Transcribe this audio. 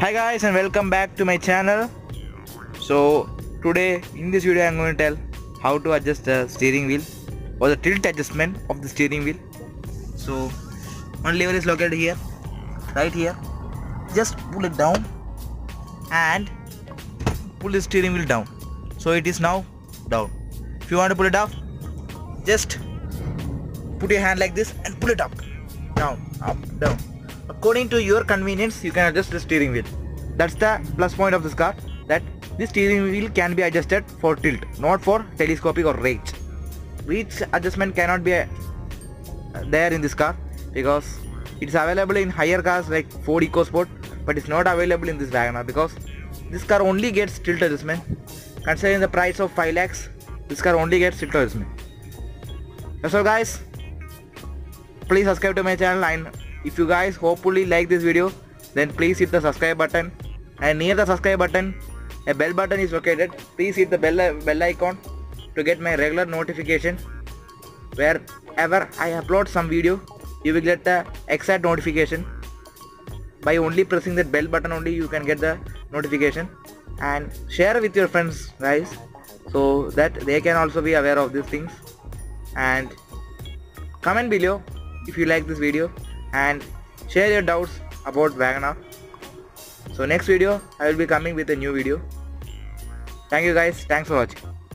Hi guys and welcome back to my channel. So today in this video I'm going to tell how to adjust the steering wheel or the tilt adjustment of the steering wheel. So one lever is located here, right here. Just pull it down and pull the steering wheel down. So it is now down. If you want to pull it up, just put your hand like this and pull it up, down, up, down. According to your convenience, you can adjust the steering wheel. That's the plus point of this car. That this steering wheel can be adjusted for tilt, not for telescopic or reach. Reach adjustment cannot be uh, there in this car because it's available in higher cars like Ford EcoSport, but it's not available in this WagonR because this car only gets tilt adjustment. Considering the price of 5 lakhs, this car only gets tilt adjustment. That's all guys. Please subscribe to my channel and if you guys hopefully like this video then please hit the subscribe button. And near the subscribe button a bell button is located. Please hit the bell, bell icon to get my regular notification. Wherever I upload some video you will get the exact notification. By only pressing that bell button only you can get the notification. And share with your friends guys so that they can also be aware of these things. And comment below if you like this video and share your doubts about WagonR so next video I will be coming with a new video. Thank you guys. Thanks for watching